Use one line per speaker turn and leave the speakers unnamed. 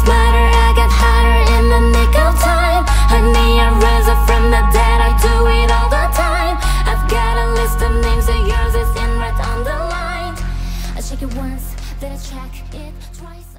smarter, I get in the nick of time. Honey, I rise up from the dead, I do it all the time. I've got a list of names and yours is in red underlined I check it once, then I check it twice.